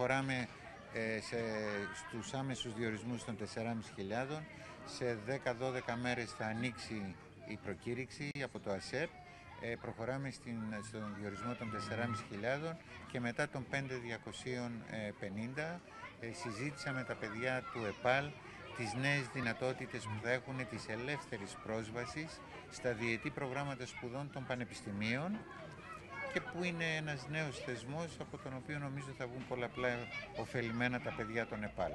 προχωράμε ε, σε, στους άμεσους διορισμούς των 4.500. Σε 10-12 μέρες θα ανοίξει η προκήρυξη από το ΑΣΕΠ. Ε, προχωράμε στην, στον διορισμό των 4.500 και μετά των 5.250 ε, συζήτησα με τα παιδιά του ΕΠΑΛ τις νέες δυνατότητες που θα έχουν της ελεύθερης πρόσβασης στα διετή προγράμματα σπουδών των πανεπιστημίων και που είναι ένας νέος θεσμός από τον οποίο νομίζω θα βγουν πολλαπλά ωφελημένα τα παιδιά των ΕΠΑΛ.